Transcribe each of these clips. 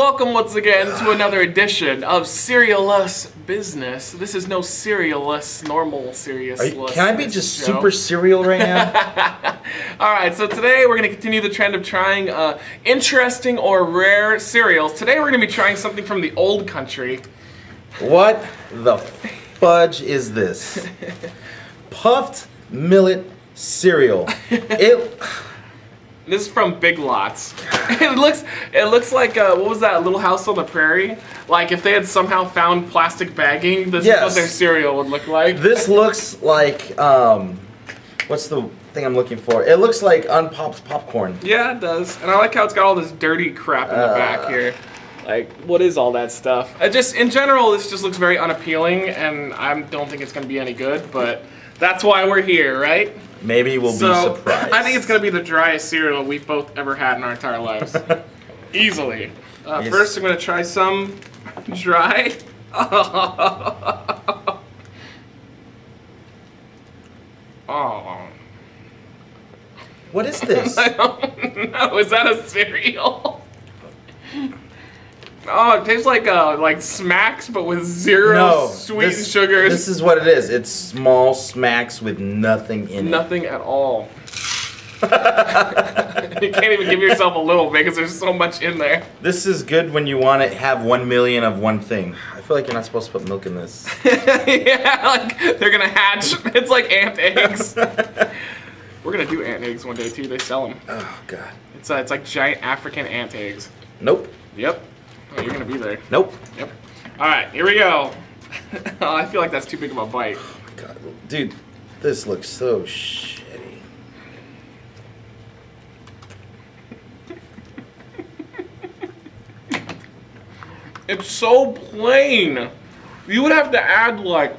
welcome once again to another edition of Cerealous Business. This is no serialless, normal serious. You- can I be just super serial right now? All right, so today we're going to continue the trend of trying uh, interesting or rare cereals. Today we're going to be trying something from the old country. what the fudge is this? Puffed millet cereal. It. This is from Big Lots. it looks it looks like uh, what was that Little House on the Prairie? Like if they had somehow found plastic bagging, this is what their cereal would look like. This looks like um, what's the thing I'm looking for? It looks like unpopped popcorn. Yeah, it does. And I like how it's got all this dirty crap in the Uh. back here. Like, what is all that stuff? It just, in general, this just looks very unappealing, and I don't think it's going to be any good, but that's why we're here, right? Maybe we'll so, be surprised. I think it's going to be the driest cereal we've both ever had in our entire lives. Easily. Uh, Yes. First, I'm going to try some dry. oh. What is this? I don't know. Is that a cereal? Oh, it tastes like uh, like smacks, but with zero no, sweet this, sugars. This is what it is. It's small smacks with nothing in it. nothing at all. you can't even give yourself a little bit because there's so much in there. This is good when you want to have one million of one thing. I feel like you're not supposed to put milk in this. yeah, like they're gonna hatch. It's like ant eggs. We're gonna do ant eggs one day too. They sell them. oh god. It's uh, it's like giant African ant eggs. Nope. Yep. Oh, you're gonna be there. Nope. Yep. All right, here we go. oh, I feel like that's too big of a bite. Oh god, dude, this looks so shitty. It's so plain. You would have to add like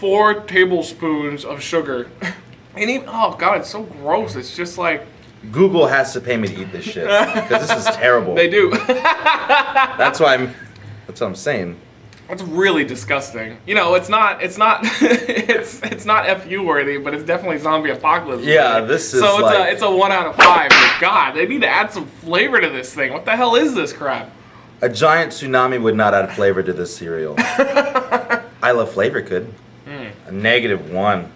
four tablespoons of sugar. And even, oh god, it's so gross. It's just like Google has to pay me to eat this shit because this is terrible. they do. That's why I'm. That's what I'm saying. That's really disgusting. You know, it's not. It's not. it's it's not fu worthy, but it's definitely zombie apocalypse. Yeah, worthy. this is so it's like- a it's a one out of five. But God, they need to add some flavor to this thing. What the hell is this crap? A giant tsunami would not add flavor to this cereal. I love flavor could. Hmm. A negative one.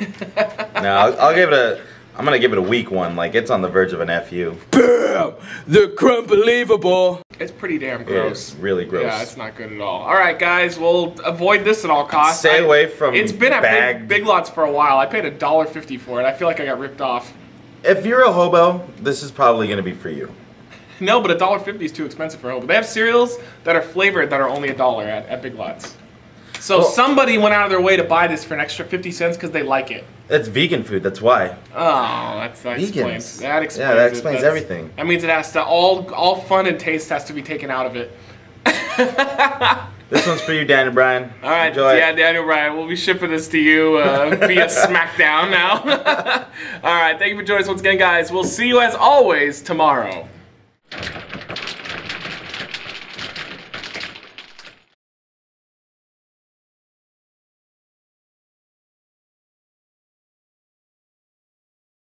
no, I'll, I'll give it a. I'm gonna give it a weak one. Like it's on the verge of an fu. Bam! The unbelievable. It's pretty damn It's gross. really gross. Yeah, it's not good at all. All right, guys, we'll avoid this at all costs. Stay I- away from It's been at bagged- big, big Lots for a while. I paid a dollar fifty for it. I feel like I got ripped off. If you're a hobo, this is probably gonna be for you. No, but a dollar fifty is too expensive for a Hobo. They have cereals that are flavored that are only a dollar at, at Big Lots. So Well- somebody went out of their way to buy this for an extra fifty cents because they like it. It's vegan food. That's why. Oh, that's that Vegans. explains. That explains. Yeah, that explains That's- everything. That means it has to all all fun and taste has to be taken out of it. This one's for you, Daniel Bryan. All right, Enjoy. yeah, Daniel Bryan. we'll be shipping this to you uh, via SmackDown now. all right, thank you for joining us once again, guys. We'll see you as always tomorrow.